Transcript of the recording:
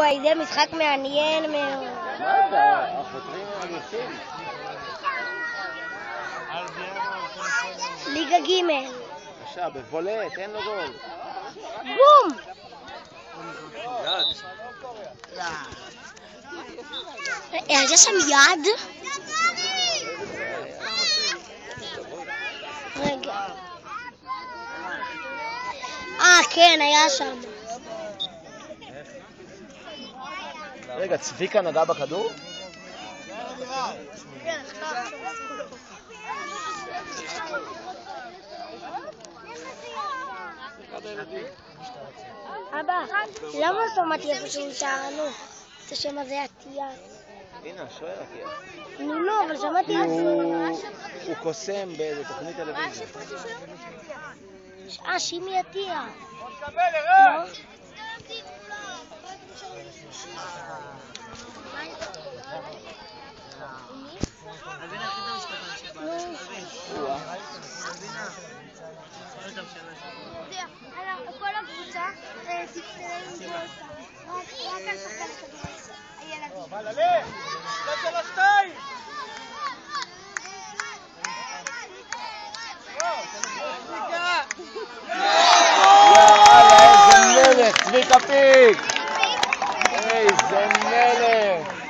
וואי, זה משחק מעניין מאוד. ליגה ג' בבקשה, בבולט, אין לו גול. בום! היה שם יד? רגע. אה, כן, היה שם. רגע, צביקה נגע בכדור? אבא, למה לא שמעתי איפה שהוא שר לנו? את השם הזה עטייה. הנה, השוער עטייה. נו לא, אבל שמעתי. הוא קוסם באיזה תוכנית טלוויזיה. אה, שימי עטייה. Vale, Ale! Lança las tay! איזה מלך, צביקה פיק! איזה מלך!